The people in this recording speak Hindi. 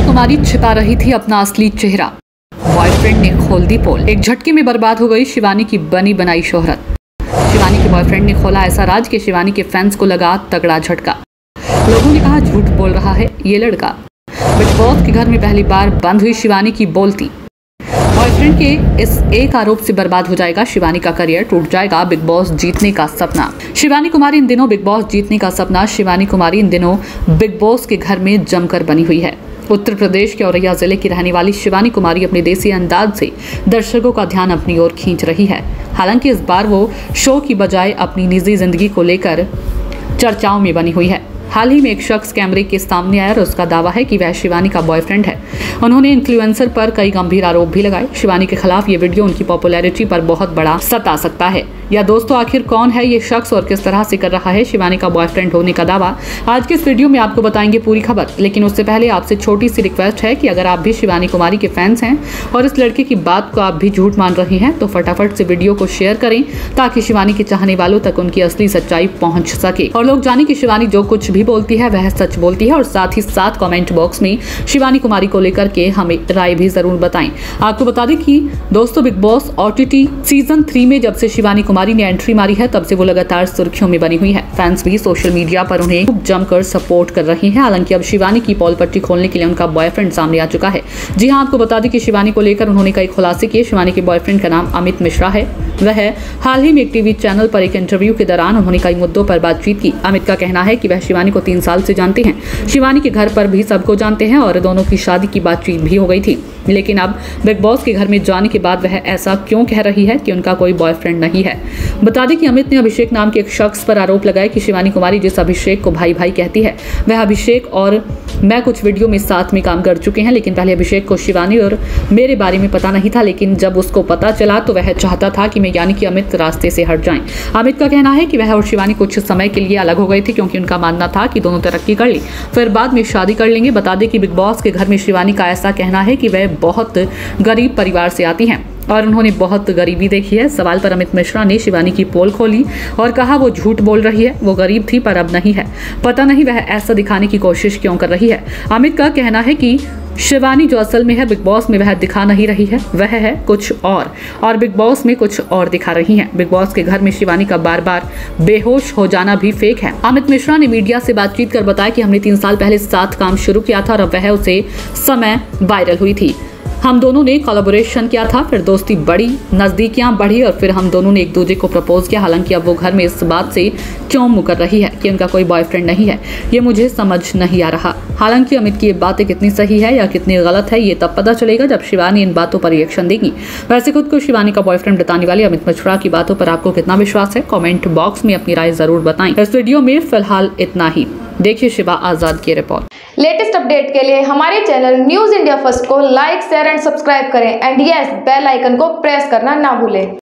शिवानी कुमारी छिपा रही थी अपना असली चेहरा। बॉयफ्रेंड ने खोल दी पोल। एक झटके में बर्बाद हो गई शिवानी की बनी बनाई शोहरत। शिवानी के बॉयफ्रेंड ने खोला ऐसा राज के शिवानी के फैंस को लगा तगड़ा झटका। लोगों ने कहा, झूठ बोल रहा है ये लड़का। बिग बॉस के घर में पहली बार बंद हुई शिवानी की बोलती। बॉयफ्रेंड के इस एक आरोप से बर्बाद हो जाएगा शिवानी का करियर टूट जाएगा बिग बॉस जीतने का सपना। शिवानी कुमारी इन दिनों बिग बॉस जीतने का सपना, शिवानी कुमारी इन दिनों बिग बॉस के घर में जमकर बनी हुई है। उत्तर प्रदेश के औरैया ज़िले की रहने वाली शिवानी कुमारी अपने देसी अंदाज से दर्शकों का ध्यान अपनी ओर खींच रही है। हालाँकि इस बार वो शो की बजाय अपनी निजी ज़िंदगी को लेकर चर्चाओं में बनी हुई है। हाल ही में एक शख्स कैमरे के सामने आया और उसका दावा है कि वह शिवानी का बॉयफ्रेंड है। उन्होंने इन्फ्लुएंसर पर कई गंभीर आरोप भी लगाए। शिवानी के खिलाफ ये वीडियो उनकी पॉपुलैरिटी पर बहुत बड़ा सता सकता है। या दोस्तों, आखिर कौन है ये शख्स और किस तरह से कर रहा है शिवानी का बॉयफ्रेंड होने का दावा? आज के इस वीडियो में आपको बताएँगे पूरी खबर। लेकिन उससे पहले आपसे छोटी सी रिक्वेस्ट है कि अगर आप भी शिवानी कुमारी के फैंस हैं और इस लड़के की बात को आप भी झूठ मान रहे हैं तो फटाफट से वीडियो को शेयर करें, ताकि शिवानी के चाहने वालों तक उनकी असली सच्चाई पहुँच सके। और लोग जाने की शिवानी जो कुछ भी बोलती है, वह सच बोलती है और साथ ही साथ कमेंट बॉक्स में शिवानी कुमारी को लेकर के हमें राय भी ज़रूर बताएँ। आपको बता दें कि दोस्तों Bigg Boss O season three में जब से शिवानी कुमारी ने एंट्री मारी है, तब से वो लगातार सुर्खियों में बनी हुई है। फैंस भी सोशल मीडिया पर उन्हें जमकर सपोर्ट कर रहे हैं। हालाँकि अब शिवानी की पॉल पट्टी खोलने के लिए उनका बॉयफ्रेंड सामने आ चुका है। जी हाँ आपको बता दें कि शिवानी को लेकर उन्होंने कई खुलासे किए। शिवानी के बॉयफ्रेंड का नाम अमित मिश्रा है। वह हाल ही में एक टीवी चैनल पर एक इंटरव्यू के दौरान उन्होंने कई मुद्दों पर बातचीत की। अमित का कहना है कि वह शिवानी को तीन साल से जानते हैं। शिवानी के घर पर भी सबको जानते हैं और दोनों की शादी की बातचीत भी हो गई थी। लेकिन अब बिग बॉस के घर में जाने के बाद वह ऐसा क्यों कह रही है कि उनका कोई बॉयफ्रेंड नहीं है? बता दें कि अमित ने अभिषेक नाम के एक शख्स पर आरोप लगाया कि शिवानी कुमारी जिस अभिषेक को भाई भाई कहती है, वह अभिषेक और मैं कुछ वीडियो में साथ में काम कर चुके हैं, लेकिन पहले अभिषेक को शिवानी और मेरे बारे में पता नहीं था, लेकिन जब उसको पता चला तो वह चाहता था कि मैं यानी कि अमित रास्ते से हट जाएँ। अमित का कहना है कि वह और शिवानी कुछ समय के लिए अलग हो गए थे क्योंकि उनका मानना था कि दोनों तरक्की कर ली, फिर बाद में शादी कर लेंगे। बता दें कि बिग बॉस के घर में शिवानी का ऐसा कहना है कि वह बहुत गरीब परिवार से आती हैं। और उन्होंने बहुत गरीबी देखी है। सवाल पर अमित मिश्रा ने शिवानी की पोल खोली और कहा, वो झूठ बोल रही है। वो गरीब थी, पर अब नहीं है। पता नहीं वह ऐसा दिखाने की कोशिश क्यों कर रही है? अमित का कहना है कि शिवानी जो असल में है, बिग बॉस में वह दिखा नहीं रही है। वह है कुछ और और बिग बॉस में कुछ और दिखा रही है। बिग बॉस के घर में शिवानी का बार बार बेहोश हो जाना भी फेक है। अमित मिश्रा ने मीडिया से बातचीत कर बताया कि हमने तीन साल पहले साथ काम शुरू किया था और वह उसे समय वायरल हुई थी। हम दोनों ने कोलाबोरेशन किया था, फिर दोस्ती बढ़ी नज़दीकियाँ बढ़ी और फिर हम दोनों ने एक दूसरे को प्रपोज किया। हालाँकि अब वो घर में इस बात से क्यों मुकर रही है कि उनका कोई बॉयफ्रेंड नहीं है। ये मुझे समझ नहीं आ रहा। हालाँकि अमित की ये बातें कितनी सही है या कितनी गलत है, ये तब पता चलेगा जब शिवानी इन बातों पर रिएक्शन देगी। वैसे खुद को शिवानी का बॉयफ्रेंड बताने वाली अमित मछुरा की बातों पर आपको कितना विश्वास है? कॉमेंट बॉक्स में अपनी राय ज़रूर बताएँ। इस वीडियो में फ़िलहाल इतना ही। देखिए शिवा आज़ाद की रिपोर्ट लेटेस्ट अपडेट के लिए हमारे चैनल न्यूज़ इंडिया फ़र्स्ट को लाइक शेयर एंड सब्सक्राइब करें। एंड यस बेल आइकन को प्रेस करना ना भूलें।